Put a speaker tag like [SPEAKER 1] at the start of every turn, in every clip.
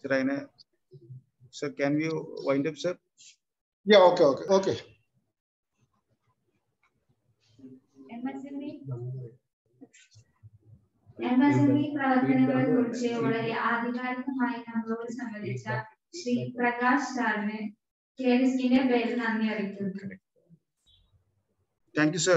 [SPEAKER 1] Sir, I know. Sir, can we wind up, sir?
[SPEAKER 2] Yeah, okay, okay, okay.
[SPEAKER 3] MSME MSME പ്രവർത്തനങ്ങളെ കുറിച്ച് വളരെ ആധികാരികമായി നമ്മളോട് സംബന്ധിച്ച ശ്രീ പ്രകാശ് സാറിന് കെഎസ്കിന്റെ പേരിൽ നന്ദി അറിയിക്കുന്നു
[SPEAKER 1] Thank you, sir.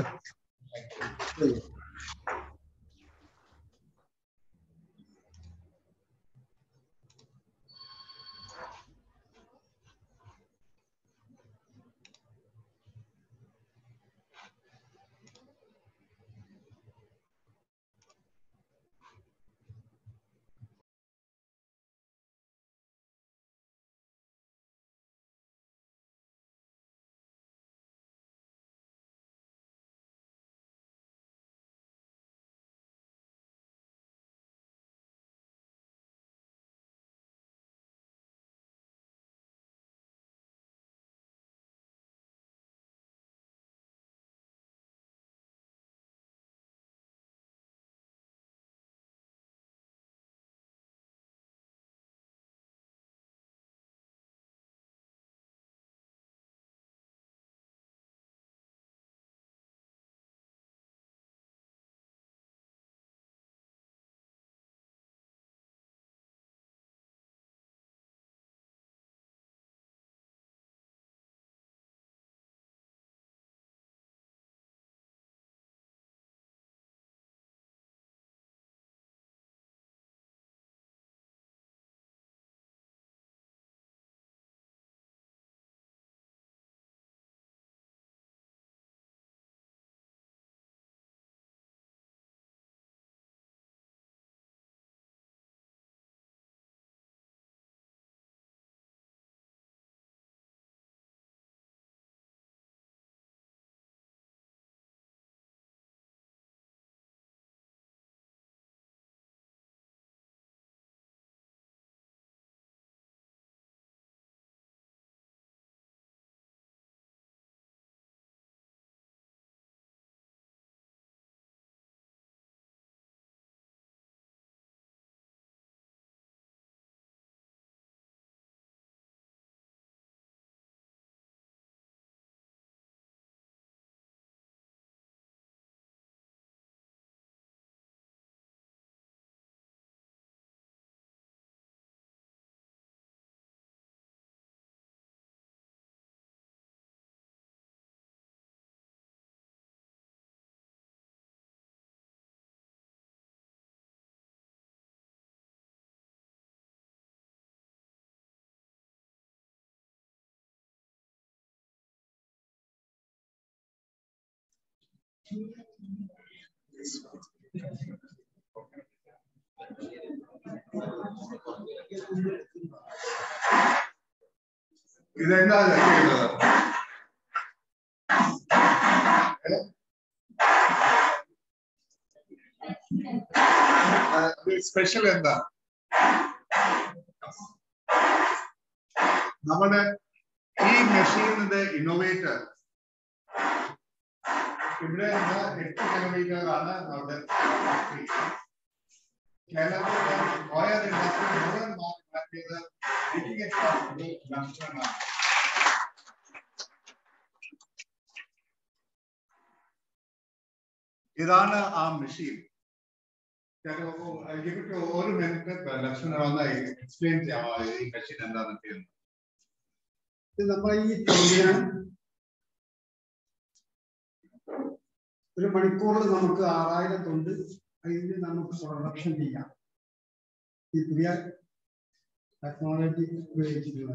[SPEAKER 4] ഇതെന്താ ചെയ്യുന്നത് സ്പെഷ്യൽ എന്താ? നമ്മുടെ ഈ മെഷീനിന്റെ ഇന്നോവേറ്റർ ഇവിടെ നിന്ന് എട്ട് കിലോമീറ്ററാണ് നമ്മുടെ ഫാക്ടറി കേരളത്തിലെ ഓയർ ഇൻഡസ്ട്രി മുഴുവൻ മാറ്റിയത് ലക്ഷണമാണ് ഇതാണ് ആ മെഷീൻ ഒരു മിനിറ്റ് ലക്ഷ്മണ വന്ന് എക്സ്പ്ലെയിൻ ചെയ്യാമോ ഈ മെഷീൻ എന്താണെന്ന് ചെയ്യുന്നത്
[SPEAKER 2] ഇത് നമ്മൾ ഈ തൊഴിലിന് ഒരു മണിക്കൂറിൽ നമുക്ക് ആറായിരം തൊണ്ട് അതിന് നമുക്ക് പ്രൊഡക്ഷൻ ചെയ്യാം. ഈ പുതിയ ടെക്നോളജി ഉപയോഗിച്ചിട്ടുള്ള.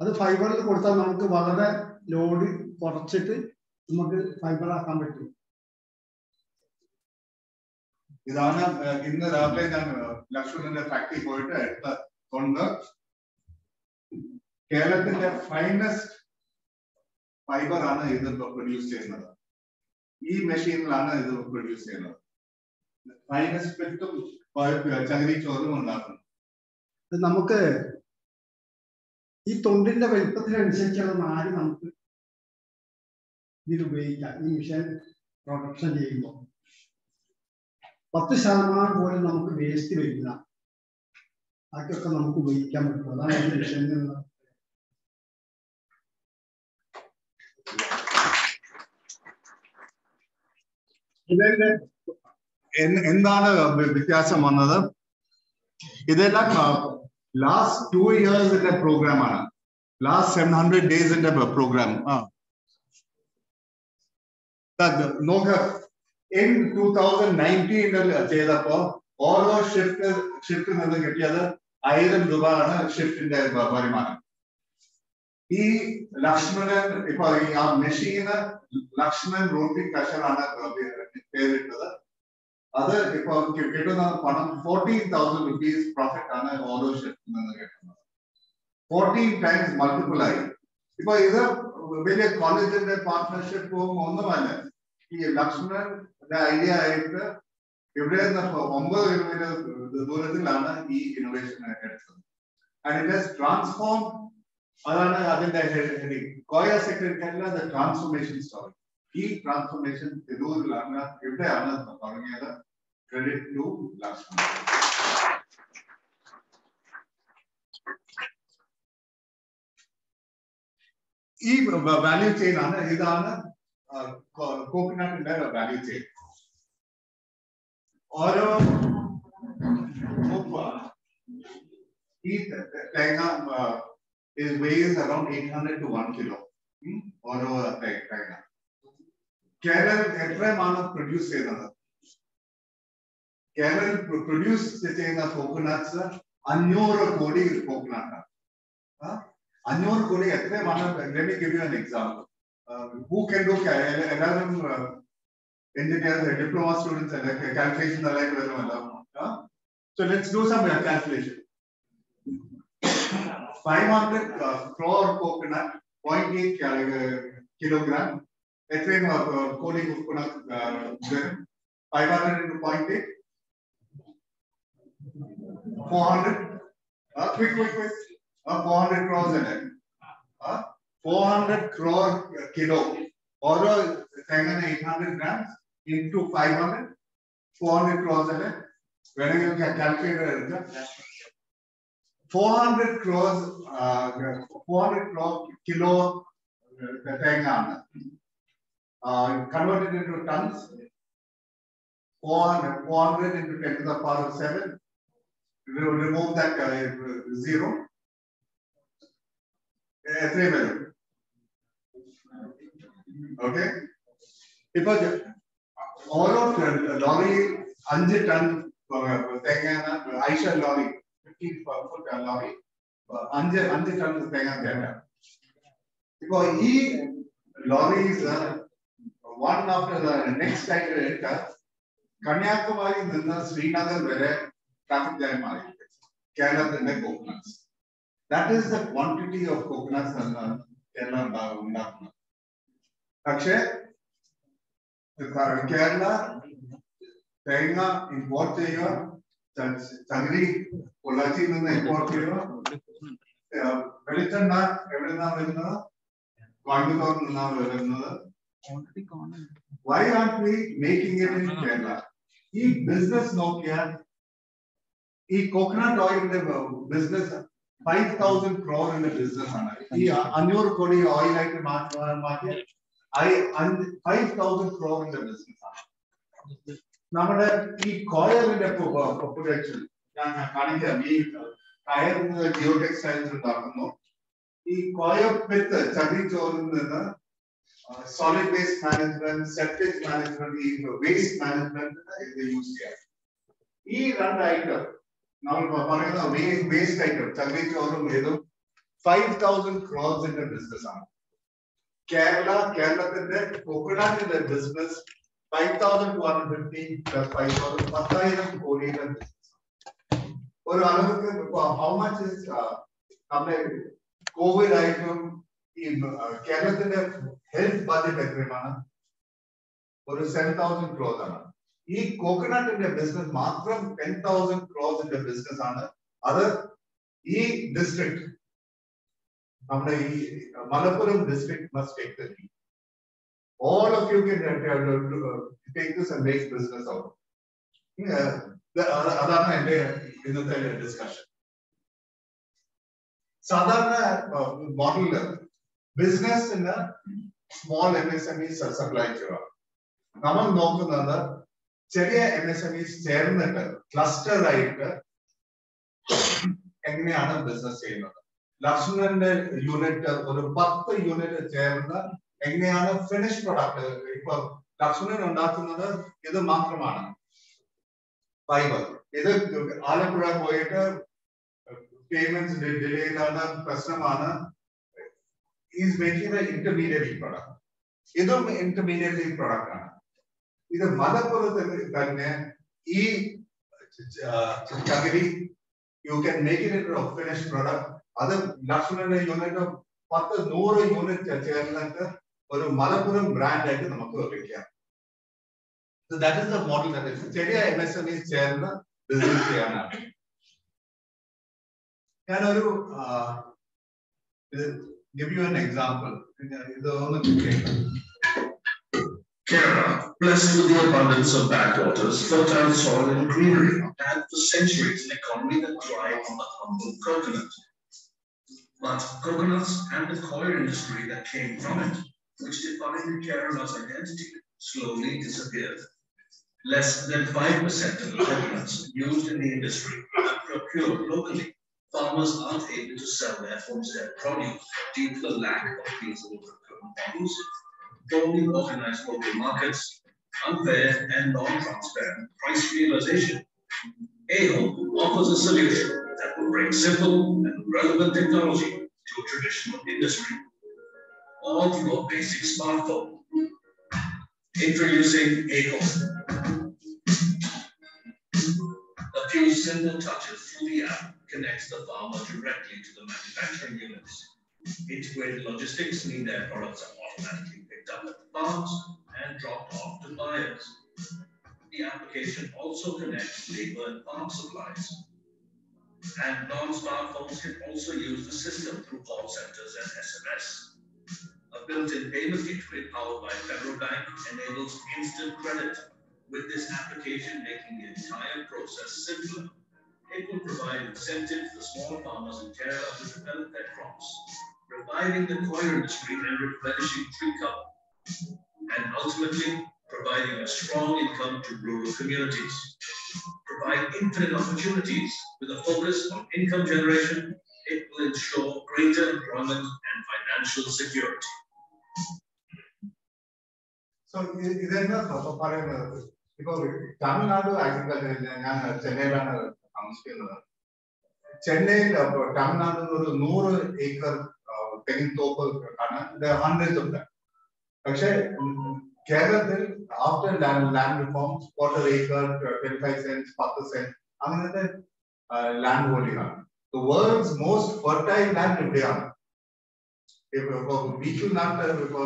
[SPEAKER 2] അത് ഫൈബറിൽ കൊടുത്താൽ നമുക്ക് വളരെ ലോഡ് കുറച്ചിട്ട് നമുക്ക് ഫൈബർ ആക്കാൻ പറ്റും.
[SPEAKER 4] ഇതാണ് ഇന്ന് രാവിലെ ഞാൻ ലക്ഷ്മണന്റെ ഫാക്ടറി പോയിട്ട് എടുത്ത കൊണ്ട് കേരളത്തിന്റെ ഫൈനസ്റ്റ് ഫൈബർ ആണ് ഇത് പ്രൊഡ്യൂസ് ചെയ്യുന്നത്. ഈ മെഷീനിലാണ് ഇത് പ്രൊഡ്യൂസ് ചെയ്യുന്നത്. ചകിരി ചോറും ഉണ്ടാക്കുന്നത്
[SPEAKER 2] ഇത് നമുക്ക് ഈ തൊണ്ടിന്റെ വലിപ്പത്തിനനുസരിച്ചുള്ള നാല് നമുക്ക് ഇതിൽ ഉപയോഗിക്കാം ഈ മിഷൻ പ്രൊഡക്ഷൻ ചെയ്യുമ്പോൾ. പത്ത് ശതമാനം പോലും നമുക്ക് വേസ്റ്റ് വരില്ല. അതൊക്കെ നമുക്ക് ഉപയോഗിക്കാൻ പറ്റും. അതാണ് മിഷനിൽ വിഷയം
[SPEAKER 4] ഇതിന്റെ എന്താണ് വ്യ- വ്യത്യാസം വന്നത്? ഇതെല്ലാം ലാസ്റ്റ് ടു ഇയേഴ്സിന്റെ പ്രോഗ്രാം ആണ്. ലാസ്റ്റ് സെവൻ ഹൺഡ്രഡ് ഡേയ്സിന്റെ പ്രോഗ്രാം ആ. നോക്ക. ഇൻ ടൂ തൗസൻഡ് നയന്റീനിൽ ചെയ്തപ്പോ ഓരോ ഷിഫ്റ്റ് ഷിഫ്റ്റിൽ നിന്ന് കിട്ടിയത് ആയിരം രൂപ ആണ് ഷിഫ്റ്റിന്റെ വരുമാനം. ഈ ലക്ഷ്മണൻ ഇപ്പൊ ആ മെഷീന് ലക്ഷ്മണൻ റോട്ടി കഷറാണ് പേരിട്ടത്. അത് ഇപ്പൊ കിട്ടുന്ന പണം ഫോർട്ടീൻ തൗസൻഡ് റുപ്പീസ് പ്രോഫിറ്റ് ആണ് ഓരോ ഷെഫ്റ്റിൽ നിന്ന് കിട്ടുന്നത്. ഫോർട്ടീൻ ടൈംസ് മൾട്ടിപ്പിൾ ആയി. ഇപ്പൊ ഇത് വലിയ കോളേജിന്റെ പാർട്ട്ണർഷിപ്പും ഒന്നുമല്ല. ഈ ലക്ഷ്മണന്റെ ഐഡിയ ആയിട്ട് ഇവിടെ നിന്ന് ഒമ്പത് കിലോമീറ്റർ ദൂരത്തിലാണ് ഈ ഇന്നോവേഷൻ എടുത്തത്. And it has transform Malana Abhinda Koya Secretary Kerala, the transformation story. Key transformation, Tidur Lamna, Givda Anand Makarangada, credit to Lakshman. ಈ ವ್ಯಾಲ್ಯೂ ಚೈನ್ ಅಂದ್ರೆ ಇದಾನ ಕೋಕೋನಟ್ ಇಂದ ವ್ಯಾಲ್ಯೂ ಚೈನ್ और ಈ ಕೈನ is weighs around 800 to 1 kilo. ഉം, ഓരോ തേ- തേങ്ങ കേരളം എത്രയാണ് പ്രൊഡ്യൂസ് ചെയ്യുന്നത് കേരളം പ്രൊഡ്യൂസ് ചെയ്യുന്ന കോക്കനട്ട്സ് അഞ്ഞൂറ് കോടി കോക്കനട്ടാണ് അഞ്ഞൂറ് കോടി എത്രയാണ് let give you an example who can do എല്ലാവരും എഞ്ചിനീയർ ഡിപ്ലോമ സ്റ്റുഡൻസ് അല്ലെ കാൽക്കുലേഷൻ നല്ലതായിട്ട് വരുമല്ലോ so let's do some calculation 500 uh, flour coconut, 0.8 uh, kilogram, ethane of uh, choline coconut uh, gel, 500 into 0.8, 400, uh, quick, quick, quick, uh, 400 crores and then, uh, 400 crore uh, kilo, or uh, 800 grams into 500, 400 crores and then, whenever you can calculate it, 400 crore kilo uh, tengana. Uh, converted into tons, 400, 400 into 10 to the power of 7. Re- Remove that uh, zero. Uh, three value. Okay. ഇപ്പൊ ഓരോ lorry അഞ്ച് ton തേങ്ങ Aisha lorry fifteen foot lorry അഞ്ച് അഞ്ച് ton തേങ്ങ കേട്ട ഇപ്പോ ഈ ലോറീസ് വൺ ആഫ്റ്റർ നെക്സ്റ്റ് ആയിട്ട് എടുത്ത് കന്യാകുമാരി നിന്ന് ശ്രീനഗർ വരെ ട്രാഫിക് ജാം മാറി കേരളത്തിന്റെ coconuts that is the quantity of coconuts Kerala ഉണ്ടാ- ഉണ്ടാക്കുന്നത്. പക്ഷേ കേരള തേങ്ങ ഇമ്പോർട്ട് ചെയ്യുക ചകിരി പൊള്ളാച്ചിയിൽ നിന്ന് എക്സ്പോർട്ട് ഏഹ് വെളിച്ചെണ്ണ എവിടെ നിന്നാണ് വരുന്നത്? കോയമ്പത്തൂരിൽ നിന്നാണ് വരുന്നത്. Why are we making it in Kerala ഈ ബിസിനസ് നോക്കിയാൽ ഈ കോക്കനട്ട് ഓയിലിന്റെ ബിസിനസ് ഫൈവ് തൗസൻഡ് ക്രോറിന്റെ ബിസിനസ് ആണ്. ഈ അഞ്ഞൂറ് കോടി ഓയിലായിട്ട് മാറ്റി ഫൈവ് തൗസൻഡ് ക്രോറിന്റെ ബിസിനസ് ആണ്. നമ്മുടെ ഈ കോയറിന്റെ പ്രൊഡക്ഷൻ ഞാൻ കാണിക്കാം ഈ കയറിന് ജിയോ ടെക്സ്റ്റൈൽസ് ഉണ്ടാക്കുന്നു ഈ കോയർ വിത്ത് ചകിരി ചോറിൽ നിന്ന് solid waste management septage management waste management ഇത് യൂസ് ചെയ്യാം. ഈ രണ്ട് ഐറ്റം നമ്മൾ പറയുന്ന വേസ്റ്റ് ഐറ്റം ചകിരി ചോറും ഇതും ഫൈവ് തൗസൻഡ് ക്രോസിന്റെ ബിസിനസ് ആണ്. കേരള കേരളത്തിന്റെ കോക്കനട്ടിന്റെ business five thousand two hundred fifty plus five thousand പത്തായിരം കോടിയുടെ ബിസിനസ് ഒരു അളവുക്ക് ഹൗ മച്ച് നമ്മുടെ കോവിഡ് ആയിട്ടും ഈ uh, കേരളത്തിന്റെ ഹെൽത്ത് ബഡ്ജറ്റ് എത്രയാണ് ഒരു സെവൻ തൗസൻഡ് ക്രോസ് ആണ് ഈ കോക്കനട്ടിന്റെ ബിസിനസ് മാത്രം ടെൻ തൗസൻഡ് ക്രോസിന്റെ ബിസിനസ് ആണ് അത് ഈ ഡിസ്ട്രിക്ട് നമ്മുടെ ഈ Malappuram district must take the lead all of you can uh, uh, take this and make business out. Yeah, അതാണ് എന്റെ ഇന്നത്തെ ഡിസ്കഷൻ സാധാരണ മോഡലിൽ ബിസിനസ്സിന് small M S M Es supply ചെയ്യുക. നമ്മൾ നോക്കുന്നത് ചെറിയ എം എസ് എം ഇസ് ചേർന്നിട്ട് ക്ലസ്റ്റർ ആയിട്ട് എങ്ങനെയാണ് ബിസിനസ് ചെയ്യുന്നത്? ലക്ഷ്മണന്റെ യൂണിറ്റ് ഒരു പത്ത് യൂണിറ്റ് ചേർന്ന് എങ്ങനെയാണ് ഫിനിഷ് പ്രൊഡക്റ്റ് ഇപ്പൊ ലക്ഷ്മണൻ ഉണ്ടാക്കുന്നത് ഇത് മാത്രമാണ്. ഫൈബർ ഇത് ആലപ്പുഴ പോയിട്ട് പേയ്മെന്റ് ഡിലേ ചെയ്താണ് പ്രശ്നമാണ്. ഈസ് മേക്കിംഗ് ഇന്റർമീഡിയറ്റ് പ്രൊഡക്റ്റ് ഇതും ഇന്റർമീഡിയറ്റ് പ്രൊഡക്റ്റ് ആണ്. ഇത് മലപ്പുറത്ത് തന്നെ ഈ ചകിരി you can make it finish product അത് ലക്ഷ്മണന്റെ യൂണിറ്റ് പത്ത് നൂറ് യൂണിറ്റ് ചേർന്നിട്ട് ഒരു മലപ്പുറം ബ്രാൻഡ് ആയിട്ട് നമുക്ക് വെക്കാം ദാറ്റ് ഇസ് ദ മോഡൽ ചെറിയ എം എസ് എം ഇ ചേർന്ന് ബിസിനസ് ചെയ്യാനാണ് ഞാനൊരു ഗിവ് യു എൻ എക്സാമ്പിൾ ഇത് ഒന്ന് കേൾക്കാം
[SPEAKER 5] Kerala, blessed with the abundance of backwaters, fertile soil, and greenery, had for centuries an economy that thrived on the humble coconut. But coconuts and the coir industry that came from it, which defined Kerala's identity, slowly disappeared. Less than 5% of the coconuts used in the industry are procured locally. Farmers aren't able to sell their homestead produce due to the lack of feasible procurement models poorly organized local markets, unfair and non-transparent price realization. AHO offers a solution that will bring simple and relevant technology to a traditional industry, all through a basic smartphone. Introducing AHO. A few simple touches through the app connects the farmer directly to the manufacturing units. Integrated logistics mean their products are automatically picked up at the farms and dropped off to buyers. The application also connects labor and farm supplies. And non-smartphones can also use the system through call centers and SMS. A built-in payment gateway powered by Federal Bank enables instant credit, with this application making the entire process simpler. It will provide incentives for small farmers in Kerala to develop their crops, reviving the coir industry and replenishing tree cover, and ultimately providing a strong income to rural communities. Provide infinite opportunities with a focus on income generation, it will ensure greater employment and financial security.
[SPEAKER 4] So ഇതെന്താ പറയുന്നത്? ഇപ്പൊ Tamil Nadu agriculture ഞാൻ ചെന്നൈയിലാണ് താമസിക്കുന്നത്. ചെന്നൈയിൽ തമിഴ്നാട്ടിൽ ഒരു നൂറ് acre തെങ്ങിൻ തോപ്പ് കാണാൻ ഹൺഡ്രഡ് ഉണ്ട്. പക്ഷെ കേരളത്തിൽ after land reforms quarter acre twenty five cent പത്ത് സെന്റ് അങ്ങനത്തെ ലാൻഡ് ഹോൾഡിംഗ് ആണ്. വേൾഡ്സ് മോസ്റ്റ് ഫെർട്ടൈൽ ലാൻഡ് ഇവിടെയാണ്. ഇപ്പൊ ബീച്ചിൽ നാട്ട് ഇപ്പൊ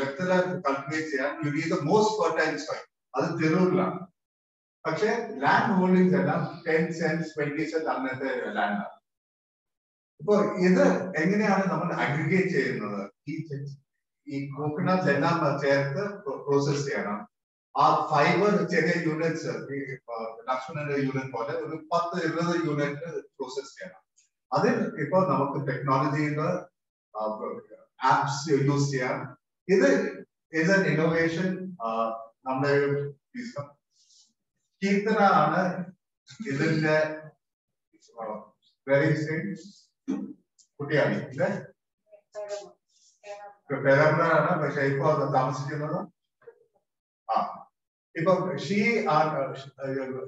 [SPEAKER 4] വെത്തല കൾട്ടിവേറ്റ് ചെയ്യാൻ you need the most fertile soil അത് തിരൂരിലാണ്. പക്ഷെ ലാൻഡ് ഹോൾഡിംഗ്സ് എല്ലാം ടെൻ സെൻസ് ട്വന്റി സെൻസ് അങ്ങനത്തെ ലാൻഡാണ് ഇപ്പൊ ഇത് എങ്ങനെയാണ് നമ്മൾ അഗ്രിഗേറ്റ് ചെയ്യുന്നത്? ഈ ഈ കോക്കനട്ട്സ് എല്ലാം ചേർത്ത് പ്രോസസ് ചെയ്യണം. ആ ഫൈബർ ചെറിയ യൂണിറ്റ്സ് ലക്ഷ്മണന്റെ യൂണിറ്റ് പോലെ ഒരു പത്ത് ഇരുപത് യൂണിറ്റ് പ്രോസസ് ചെയ്യണം. അതിൽ ഇപ്പൊ നമുക്ക് ടെക്നോളജിയിൽ ആപ്സ് യൂസ് ചെയ്യാം ഇത് ഇസ് എൻ ഇന്നോവേഷൻ നമ്മുടെ കീർത്തന ആണ് ഇതിന്റെ കുട്ടിയാണ് ഇത് പേരമ്പലാണ് പക്ഷെ ഇപ്പൊ താമസിക്കുന്നത് ആ ഇപ്പൊ she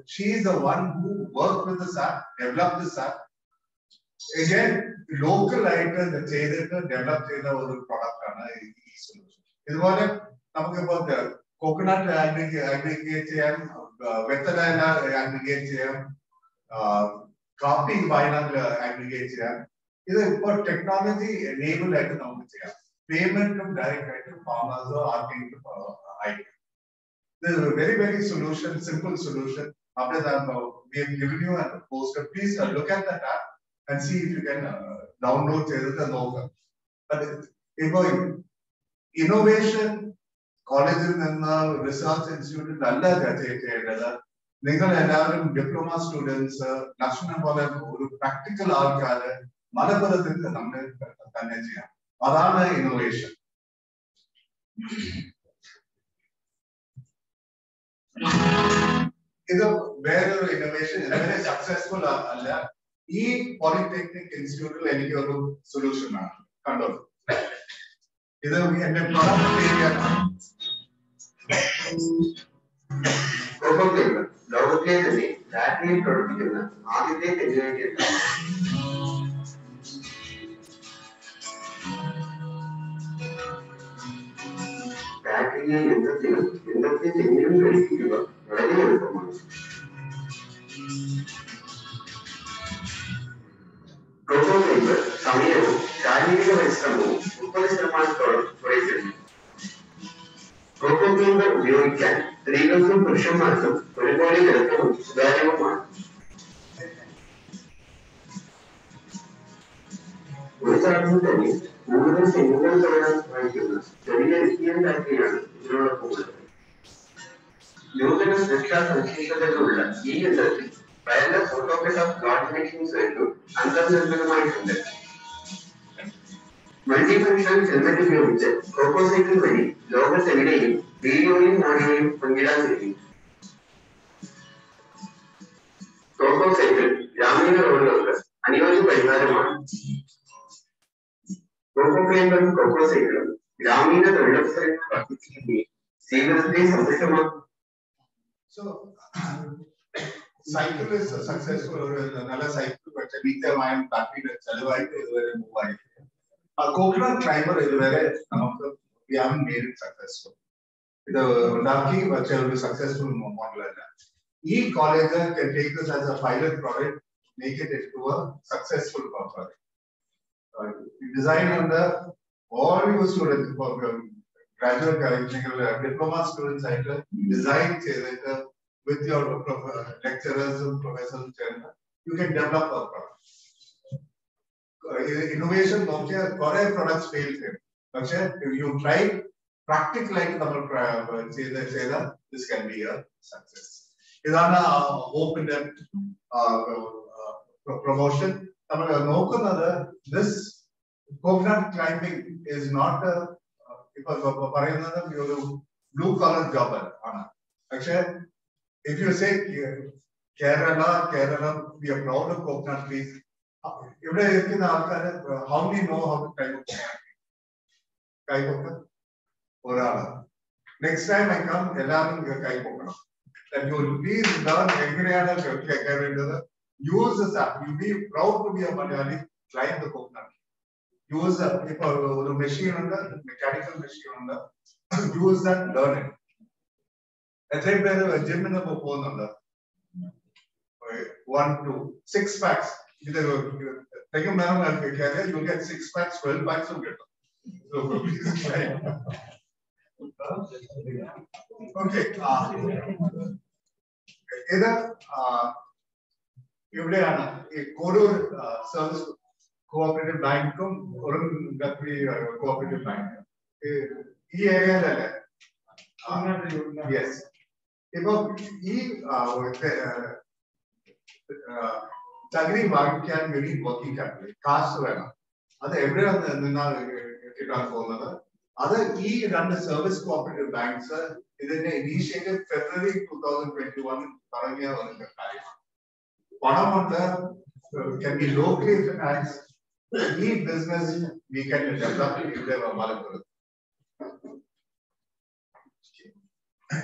[SPEAKER 4] she is the one who work with this app develop this app again local ആയിട്ട് ചെയ്തിട്ട് ഡെവലപ്പ് ചെയ്ത ഒരു പ്രോഡക്റ്റ് ആണ് ഈ സൊല്യൂഷൻ ഇതുപോലെ നമുക്കിപ്പോ കോക്കനട്ട് അഗ്രിഗേറ്റ് ചെയ്യാം വെത്തല അഗ്രിഗേറ്റ് ചെയ്യാം കാപ്പി വയനാട്ടിൽ അഗ്രിഗേറ്റ് ചെയ്യാം ഇത് ഇപ്പൊ ടെക്നോളജി എനേബിൾ ആയിട്ട് നമുക്ക് ചെയ്യാം പേയ്മെന്റും ഡയറക്റ്റ് ആയിട്ട് ഫാമേഴ്സോ ആർക്കെങ്കിലും അയക്കാം ഇത് very very solution simple solution after that uh, we have given you a poster please uh, look at that app And see if you can uh, download ചെയ്തിട്ട് നോക്കാം. ഇപ്പൊ ഇന്നോവേഷൻ കോളേജിൽ നിന്ന് റിസർച്ച് ഇൻസ്റ്റിറ്റ്യൂട്ടിൽ അല്ല ചെയ്യേണ്ടത്. നിങ്ങൾ എല്ലാവരും ഡിപ്ലോമ സ്റ്റുഡൻസ് ലക്ഷ്മണൻ പോലെ ഒരു പ്രാക്ടിക്കൽ ആൾക്കാര് മലപ്പുറത്തിൽ നമ്മൾ തന്നെ ചെയ്യാം അതാണ് ഇന്നോവേഷൻ ഇത് വേറൊരു ഇന്നോവേഷൻ ഇതുവരെ സക്സസ്ഫുൾ അല്ല. ഈ പോളിടെക്നിക് ഇൻസ്റ്റിറ്റ്യൂട്ടിൽ എനിക്ക് ഒരു സൊല്യൂഷൻ ആണ്. കണ്ടോ? ഇത് എന്റെ പ്രൊഡക്റ്റ്
[SPEAKER 6] ലോകത്തിലെ തന്നെ ബാറ്ററിയിൽ പ്രവർത്തിക്കുന്ന ആദ്യത്തെ തെങ്ങുവേണ്ടി ബാറ്ററിയെ യന്ത്രത്തിനും യന്ത്രത്തെ തെങ്ങിലും ഘടിപ്പിക്കുക വളരെ എളുപ്പമാണ്. കോക്കോകോല സമയവും ശാരീരിക പരിശ്രമവും മുപ്പത് ശതമാനത്തോളം കുറയ്ക്കുന്നു കോക്കോകോല ഉപയോഗിക്കാൻ സ്ത്രീകൾക്കും പുരുഷന്മാർക്കും ഒരുപോലെ എളുപ്പവും സുതാര്യവുമാണ് ഒരു സ്ഥലത്ത് തന്നെ കൂടുതൽ തെങ്ങുകൾ തൊടാൻ സഹായിക്കുന്ന ചെറിയ ലിഥിയം ബാറ്ററിയാണ് ഇതിനോടൊപ്പം ഉള്ളത് നൂതന സുരക്ഷാ സവിശേഷതകളുള്ള ഈ യന്ത്രത്തിൽ wireless autograph coordination circuit അന്തർനിർമ്മിതമായിട്ടുണ്ട് multi function helmet ഉപയോഗിച്ച് കോക്കോസൈക്കിൾ വഴി ലോകത്തെവിടെയും വീഡിയോയും ഓഡിയോയും പങ്കിടാൻ കഴിയും കോക്കോസൈക്കിൾ ഗ്രാമീണ റോഡുകൾക്ക് അനുയോജ്യ പരിഹാരമാണ് കോക്കോ ക്ലൈംബറും കോക്കോസൈക്കിളും ഗ്രാമീണ തൊഴിലവസരങ്ങൾ വർദ്ധിപ്പിക്കുകയും ജീവിതത്തെ സമ്പുഷ്ടമാക്കും
[SPEAKER 4] So, cycle is successful. ഒരു നല്ല സൈക്കിൾ പക്ഷേ ലിഥിയമായും ബാറ്ററിയുടെ ചെലവായിട്ട് ഇതുവരെ മൂവ് ആയിട്ടില്ല ആ കോക്കനട്ട് ക്ലൈമർ ഇതുവരെ നമുക്ക് we haven't made it successful. ഇത് ഉണ്ടാക്കി പക്ഷേ ഒരു സക്സസ്ഫുൾ മോഡൽ അല്ല ഈ college can take this as a pilot product, make it into a successful product. Uh, design under all your students for graduate engineering diploma students ആയിട്ട് design ചെയ്തിട്ട് with your prof- lecturers and professors ചേർന്ന് you can develop a product. Innovation നോക്കിയാൽ കുറെ products fail ചെയ്യും പക്ഷെ you try practical ആയിട്ട് നമ്മൾ പ്ര- ചെയ്ത് ചെയ്ത this can be a success ഇതാണ് ഹോപ്പിന്റെ പ്രൊമോഷൻ നമ്മൾ നോക്കുന്നത് this coconut climbing is not ഇപ്പൊ ഇപ്പൊ പറയുന്നത് ഒരു ബ്ലൂ കളർ ജോബ് ആണ് പക്ഷെ If you say Kerala, Kerala, we are proud of coconut trees. How many know how to tie coconut? Tie coconut? Orala. Next time I come, Elam, you tie coconut. And you will please learn every other Use this app. You will be proud to be a Malayali trying the coconut. Use that. If a machine, mechanical machine, use that, learn it. എത്രയും പേര് ജിമ്മിന് പോകുന്നുണ്ട് one two six pax ഇത് തെങ്ങും വേണം കയറിയാൽ you get six packs twelve പാക്സും കിട്ടും okay ഇത് ഇവിടെയാണ് ഈ കോടൂർ സർവീസ് കോഓപ്പറേറ്റീവ് ബാങ്കും ഉറുമ്പി കോഓപ്പറേറ്റീവ് ബാങ്കും ഈ ഏരിയയിലല്ലേ യെസ് ഇപ്പൊ ഈ ചകിരി വാങ്ങിക്കാൻ വേണ്ടി വർക്കിംഗ് ക്യാപിറ്റൽ കാശ് വേണം അത് എവിടെ നിന്നാണ് കിട്ടാൻ പോകുന്നത് അത് ഈ രണ്ട് സർവീസ് കോപ്പറേറ്റീവ് ബാങ്ക്സ് ഇതിന്റെ initiative February two thousand twenty one തുടങ്ങിയ ഒരു കാര്യമാണ് പണം കൊണ്ട് can be locally financed ഈ ബിസിനസ് വി can develop ഇവിടെ മലപ്പുറത്ത്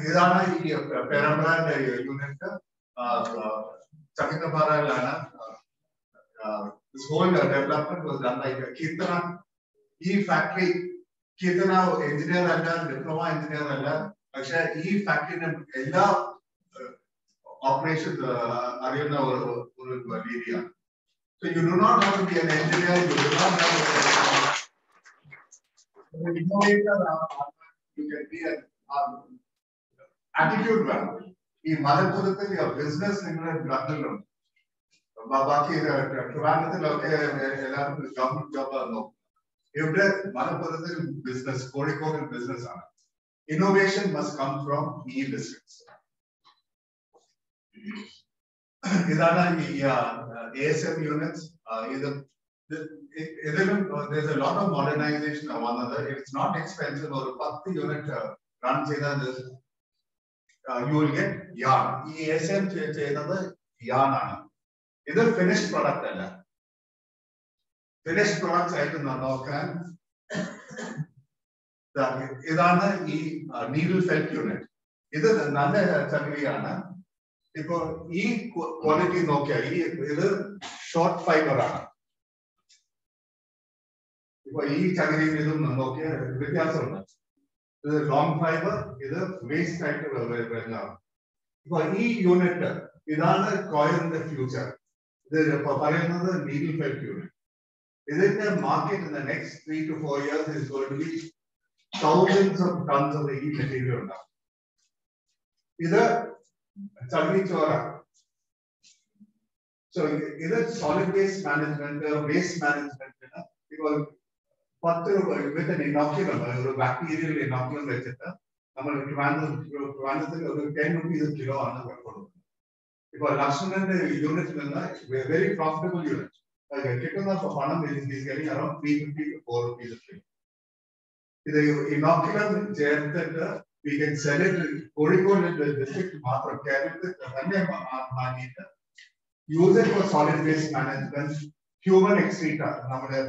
[SPEAKER 4] ഇതാണ് ഈ പേരമ്പ്രാന്റെ unit ചക്കിത്തപ്പാറയിലാണ് this whole development was done by Keerthana ഈ ഫാക്ടറി കീർത്തന എഞ്ചിനീയർ അല്ല ഡിപ്ലോമ എഞ്ചിനീയർ അല്ല പക്ഷെ ഈ ഫാക്ടറിന്റെ എല്ലാ ഓപ്പറേഷൻ അറിയുന്ന ഒരു ഒരു രീതിയാണ് So you do not have to be an engineer, you do not have to be an innovator, you can be an um, attitude വേണം ഈ മലപ്പുറത്തിൽ ബിസിനസ് നിങ്ങളുടെ ബ്ലഡിലുണ്ട് ബാക്കി ട്രിവാൻഡത്തിലൊക്കെ എല്ലാവർക്കും ഗവൺമെന്റ് ജോബ് നോക്കും ഇവിടെ മലപ്പുറത്തിൽ ബിസിനസ് കോഴിക്കോടിൽ ബിസിനസ് ആണ് ഇന്നോവേഷൻ മസ്റ്റ് കം ഫ്രോം ഈ ഡിസ്ട്രിക്ട്സ് ഇതാണ് ഈ എ എസ് എം യൂണിറ്റ്സ് ഇത് ഇതിലും there's a lot of modernization വന്നത് it's not expensive ഒരു പത്ത് യൂണിറ്റ് റൺ ചെയ്താൽ യു വിൽ ഗെറ്റ് യാൺ ഈ എം ചെയ്യുന്നത് യാൺ ആണ്. ഇത് ഫിനിഷ് പ്രൊഡക്റ്റ് അല്ല. ഫിനിഷ് പ്രൊഡക്ട്സ് ആയിട്ട് നോക്കാൻ ഇതാണ് ഈ നീഡിൽ ഫെൽറ്റ് യൂണിറ്റ് ഇത് നല്ല ചകിരിയാണ്. ഇപ്പോ ഈ ക്വാളിറ്റി നോക്കിയാൽ ഈ ഇത് ഷോർട്ട് ഫൈബർ ആണ്. ഇപ്പൊ ഈ ചകിരിയും ഇതും നോക്കിയാൽ വ്യത്യാസമുണ്ട്. ഇത് ലോങ് ഫൈബർ ഇത് വേസ്റ്റ് ആയിട്ട് വ- വ- വരുന്നതാണ് ഇപ്പൊ ഈ യൂണിറ്റ് ഇതാണ് കോയറിന്റെ ഫ്യൂച്ചർ ഇത് ഇപ്പൊ പറയുന്നത് നീഡിൽ ഫെൽറ്റ് യൂണിറ്റ് ഇതിന്റെ market in the next three to four years is going to be thousands of tons of ഈ മെറ്റീരിയൽ ഉണ്ടാവും ഇത് ചകിരി ചോറ സോ ഇത് സോളിഡ് വേസ്റ്റ് മാനേജ്മെന്റ് വേസ്റ്റ് മാനേജ്മെന്റിന് ഇപ്പോൾ പത്ത് വിത്ത് ഇനോക്കുലം ഒരു ബാക്ടീരിയൽ ഇനോക്കുലം വെച്ചിട്ട് നമ്മൾ ട്രിവാൻഡ്രത്തിൽ ഒരു ടെൻ റുപ്പീസ് കിലോ ആണ് കൊടുക്കുന്നത്. ഇപ്പൊ ലക്ഷ്മണന്റെ യൂണിറ്റിൽ നിന്ന് വെരി പ്രോഫിറ്റബിൾ യൂണിറ്റ് കിട്ടുന്ന പണം around three fifty four rupees kilo ഇത് ഇനോക്കുലം ചേർത്തിട്ട് we can sell it Kozhikode district മാത്രം കേരളത്തിൽ തന്നെ വാങ്ങിയിട്ട് use it for solid waste management human excreta നമ്മുടെ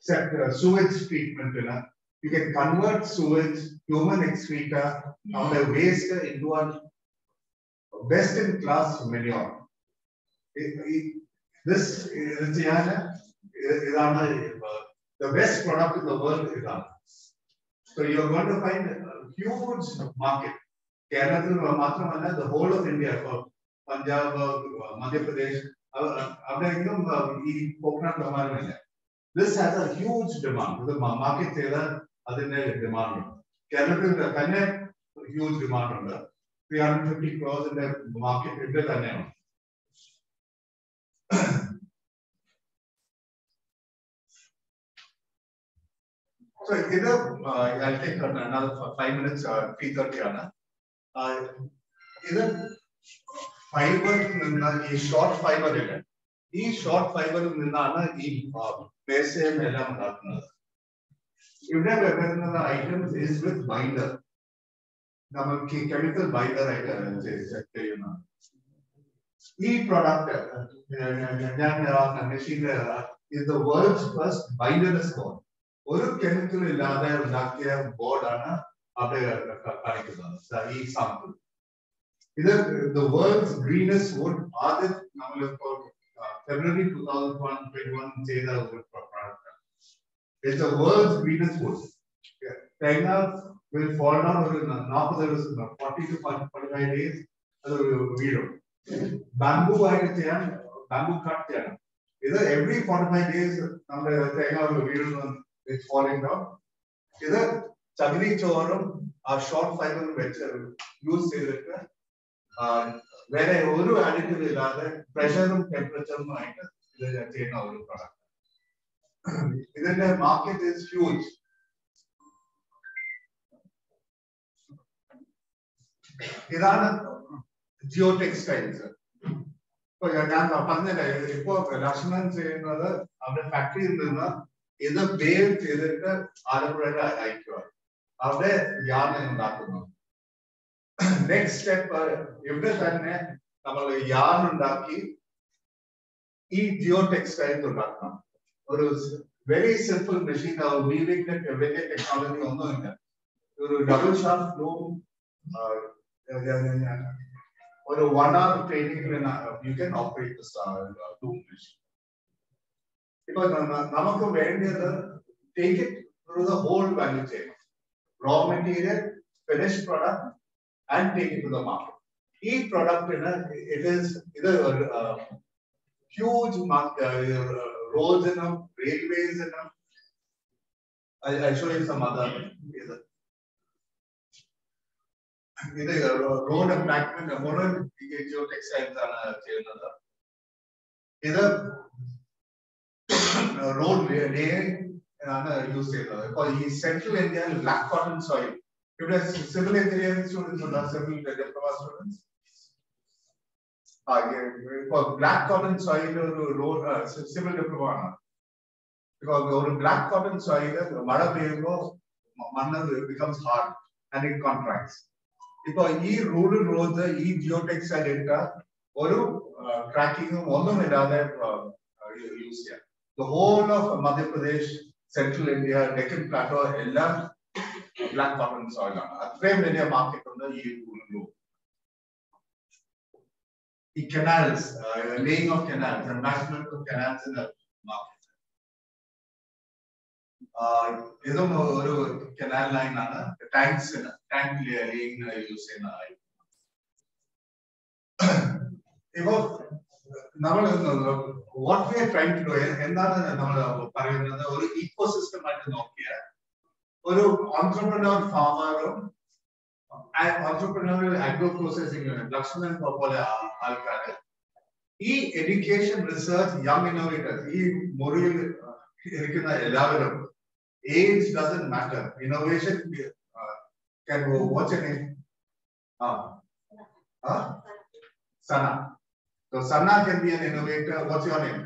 [SPEAKER 4] sewage treatment, you know, you can convert sewage, human excreta, all the waste into a best in class manure. It, it, this is the best product in the world is ours. So you're going to find a huge market. Kerala Matra the whole of India for Punjab, Madhya Pradesh. अब एकदम coconut हमारे में है this has a huge demand ഇത് market ചെയ്ത അതിന്റെ demand ഉണ്ട് കേരളത്തിൽ തന്നെ ഹ്യൂജ് ഡിമാൻഡ് ഉണ്ട്. ത്രീ ഹൺഡ്രഡ് ഫിഫ്റ്റി ക്രോസിന്റെ മാർക്കറ്റ് ഇവിടെ തന്നെയാണ്. So ഇത് I take another five minutes, three thirty ആണ്. Uh, ഇത് ഫൈബറിൽ നിന്ന് ഈ ഷോർട്ട് ഇല്ല ഈ ഷോർട്ട് ഫൈബറിൽ നിന്നാണ് ഈ പേസയും എല്ലാം ഉണ്ടാക്കുന്നത് ഇവിടെ വരുന്ന ഐറ്റംസ് ഇസ് വിത്ത് ബൈൻഡർ നമുക്ക് കെമിക്കൽ ബൈൻഡർ ആയിട്ട് ചെയ്യുന്നത് ഈ പ്രോഡക്റ്റ് ഞാൻ മെഷീന്റെ ഇത് വേൾഡ്സ് ഫസ്റ്റ് ബൈൻഡർലെസ് ബോർഡ് ഒരു കെമിക്കൽ ഇല്ലാതെ ഉണ്ടാക്കിയ ബോർഡാണ് അവിടെ കാണിക്കുന്നത് ദാ ഈ സാമ്പിൾ ഇത് ദ വേൾഡ്സ് ഗ്രീനസ്റ്റ് വുഡ് ആദ്യം നമ്മളിപ്പോൾ February two thousand one twenty one ചെയ്ത ഒരു product it's the world's greenest wood തേങ്ങ വിൽ ഫോൾ ഡൗൺ ഒരു നാൽപ്പത് ദിവസം forty two forty five days അത് വീഴും ബാംബു ആയിട്ട് ചെയ്യാൻ ബാംബു കട്ട് ചെയ്യണം ഇത് എവറി ഫോർട്ടി ഫൈവ് ഡേയ്സ് നമ്മുടെ തേങ്ങ വീഴുന്നു ഇറ്റ്സ് ഫോളിംഗ് ഡൗൺ ഇത് ചകിരി ചോറും ആ ഷോർട്ട് ഫൈബറും വെച്ച് യൂസ് ചെയ്തിട്ട് വേറെ ഒരു ആഡിറ്റീവ് ഇല്ലാതെ പ്രഷറും ടെമ്പറേച്ചറും ആയിട്ട് ഇത് ചെയ്യുന്ന ഒരു പ്രൊഡക്റ്റ് ഇതിന്റെ മാർക്കറ്റ് ഇസ് ഹ്യൂജ് ഇതാണ് ജിയോ ടെക്സ്റ്റൈൽസ് ഇപ്പൊ ഞാൻ പറഞ്ഞില്ല ഇപ്പൊ ലക്ഷ്മണൻ ചെയ്യുന്നത് അവരുടെ ഫാക്ടറിയിൽ നിന്ന് ഇത് വേവ് ചെയ്തിട്ട് ആലപ്പുഴയിൽ അയക്കുക അവിടെ യാന ഉണ്ടാക്കുന്നു. നെക്സ്റ്റ് സ്റ്റെപ്പ് ഇവിടെ തന്നെ നമ്മൾ യാൺ ഉണ്ടാക്കി ഈ ജിയോ ടെക്സ്റ്റൈൽസ് ഉണ്ടാക്കണം. ഒരു വെരി സിമ്പിൾ മെഷീൻ വീവിംഗ് വലിയ ടെക്നോളജി ഒന്നുമില്ല ഒരു ഡബിൾ ഷാർട്ട് ലൂം ഒരു one hour ട്രെയിനിങ്ങിൽ you can operate loom machine ഇപ്പൊ നമുക്ക് വേണ്ടത് take it through the whole value chain raw material, finished product, and take it to the market. Each product, you know, it is either a, uh, huge market, uh, roads enough, railways enough. I, I'll show you some other. Either, either road embankment, a modern geotextiles on another. Either road laying, and use it. For Central India, black cotton soil. ഇവിടെ civil engineering students ഉണ്ട് civil diploma students ഇപ്പൊ black cotton soil ഒരു road civil diploma ആണ് because ഒരു black cotton soil മഴ പെയ്യുമ്പോൾ മണ്ണ് becomes hard and it contracts. ഇപ്പൊ ഈ റൂറൽ റോഡ് ഈ ജിയോ ടെക്സ്റ്റൈൽ ഇട്ട ഒരു ട്രാക്കിങ്ങും ഒന്നുമില്ലാതെ യൂസ് ചെയ്യാം the whole of Madhya Pradesh central India Deccan plateau എല്ലാം ബ്ലാക്ക് കോട്ടൺ സോയിൽ ആണ് അത്രയും വലിയ മാർക്കറ്റ് ഉണ്ട് ഈ റൂറൽ ഈ canals laying of canals embankment of canals in market ഇതും ഒരു കനാൽ ലൈൻ ആണ്. ടാങ്ക്സിന് ടാങ്ക് ലേയിങ് യൂസ് ചെയ്യുന്ന ലൈൻ ഇപ്പോ നമ്മൾ what we are try to do എന്താണ് നമ്മൾ പറയുന്നത്? ഒരു ഇക്കോ സിസ്റ്റം ആയിട്ട് നോക്കിയാൽ ഒരു entrepreneur ഫാമറും entrepreneur agro processing unit Lakshmanan പോലെ ആൾക്കാര് ഈ എഡ്യൂക്കേഷൻ റിസർച്ച് യങ് ഇന്നോവേറ്റേഴ്സ് ഈ മുറിയിൽ ഇരിക്കുന്ന എല്ലാവരും age doesn't matter innovation can go what's your name ah ah sana so sana can be an innovator what's your name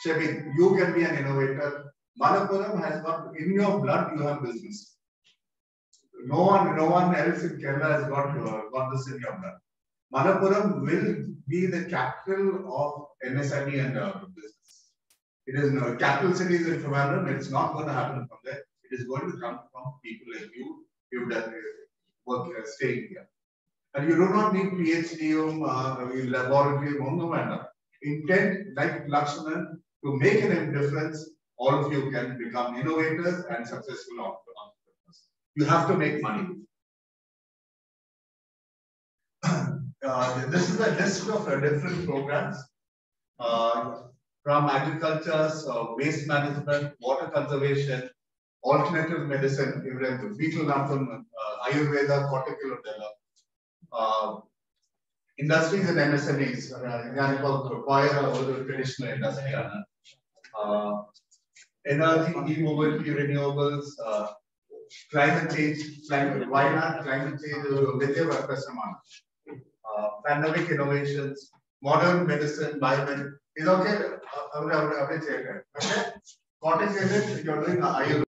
[SPEAKER 4] Shebin, you can be an innovator Malappuram has got in your blood you have business no one no one else in Kerala has got uh, got this in your blood Malappuram will be the capital of MSME and uh, business it is no capital cities in Trivandrum. It's not going to happen from there. It is going to come from people like you. You've done uh, work uh, staying here, and you do not need PhD or uh, laboratory. Intent like Lakshman to make an difference all of you can become innovators and successful entrepreneurs. You have to make money. Uh, this is a list of uh, different programs uh, from agriculture, so waste management, water conservation, alternative medicine, even the fetal anthropology, Ayurveda, cortical uh, industries and MSMEs, uh, all the traditional industry. Uh, energy, e-mobility, renewables, uh, climate change, climate, why not climate change, whatever question mark. Uh, pandemic innovations, modern medicine, biomedicine. Is okay? Uh, okay? What is it? You're doing Ayurveda.